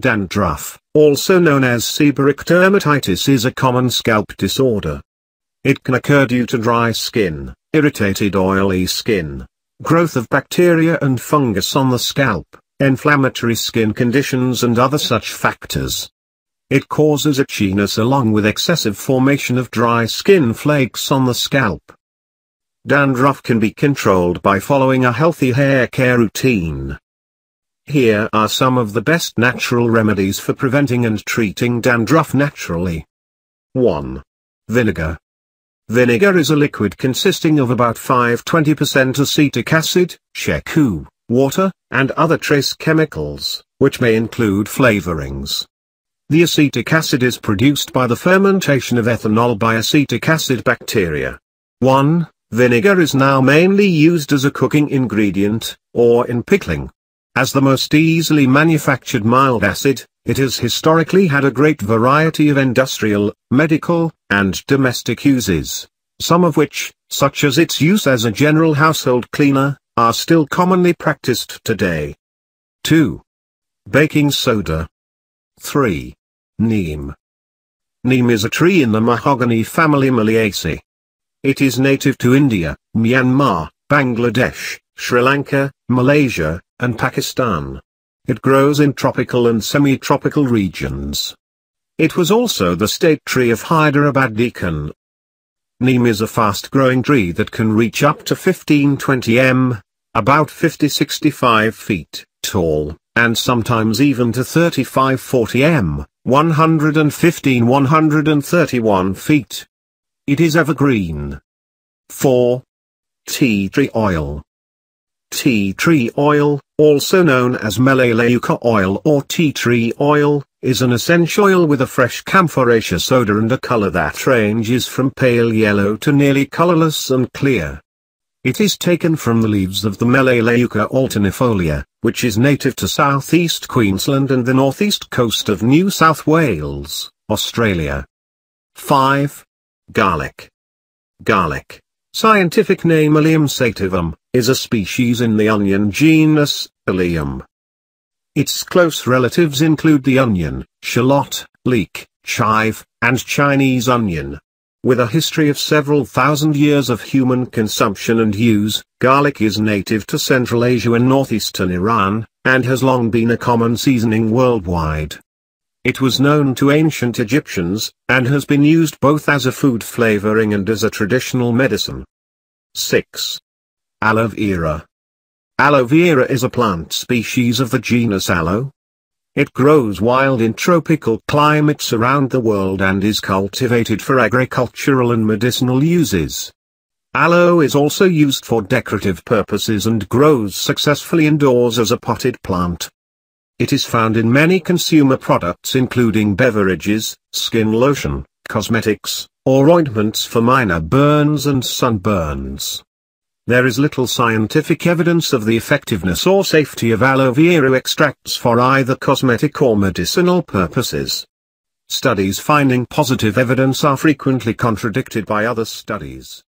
Dandruff, also known as seborrheic dermatitis is a common scalp disorder. It can occur due to dry skin, irritated oily skin, growth of bacteria and fungus on the scalp, inflammatory skin conditions and other such factors. It causes itchiness along with excessive formation of dry skin flakes on the scalp. Dandruff can be controlled by following a healthy hair care routine. Here are some of the best natural remedies for preventing and treating dandruff naturally. 1. Vinegar. Vinegar is a liquid consisting of about 5-20% acetic acid, sheku, water, and other trace chemicals, which may include flavorings. The acetic acid is produced by the fermentation of ethanol by acetic acid bacteria. 1. Vinegar is now mainly used as a cooking ingredient, or in pickling. As the most easily manufactured mild acid, it has historically had a great variety of industrial, medical, and domestic uses, some of which, such as its use as a general household cleaner, are still commonly practiced today. 2. Baking soda. 3. Neem. Neem is a tree in the mahogany family Meliaceae. It is native to India, Myanmar, Bangladesh, Sri Lanka, Malaysia, and Pakistan. It grows in tropical and semi-tropical regions. It was also the state tree of Hyderabad Deccan. Neem is a fast-growing tree that can reach up to 15-20 m, about 50-65 feet, tall, and sometimes even to 35-40 m, 115-131 feet. It is evergreen. 4. Tea tree oil. Tea tree oil, also known as melaleuca oil or tea tree oil, is an essential oil with a fresh camphoraceous odor and a color that ranges from pale yellow to nearly colorless and clear. It is taken from the leaves of the Melaleuca alternifolia, which is native to southeast Queensland and the northeast coast of New South Wales, Australia. 5. Garlic. Garlic, scientific name Allium sativum, is a species in the onion genus, Allium. Its close relatives include the onion, shallot, leek, chive, and Chinese onion. With a history of several thousand years of human consumption and use, garlic is native to Central Asia and northeastern Iran, and has long been a common seasoning worldwide. It was known to ancient Egyptians, and has been used both as a food flavoring and as a traditional medicine. 6. Aloe vera. Aloe vera is a plant species of the genus Aloe. It grows wild in tropical climates around the world and is cultivated for agricultural and medicinal uses. Aloe is also used for decorative purposes and grows successfully indoors as a potted plant. It is found in many consumer products including beverages, skin lotion, cosmetics, or ointments for minor burns and sunburns. There is little scientific evidence of the effectiveness or safety of aloe vera extracts for either cosmetic or medicinal purposes. Studies finding positive evidence are frequently contradicted by other studies.